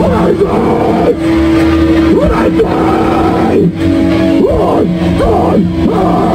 When I die, when I die, on, on.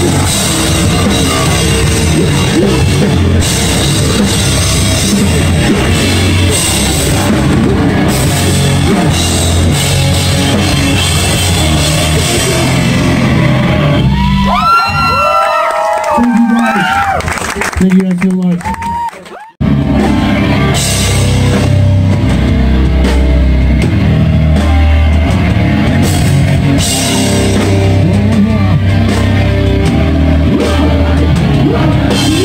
Thank Yeah.